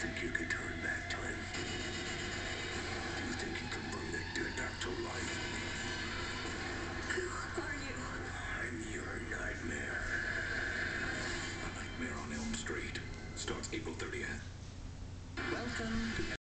think you can turn back time? Do you think you can bring that dead back to life? Who are you? I'm your nightmare. A Nightmare on Elm Street starts April 30th. Welcome to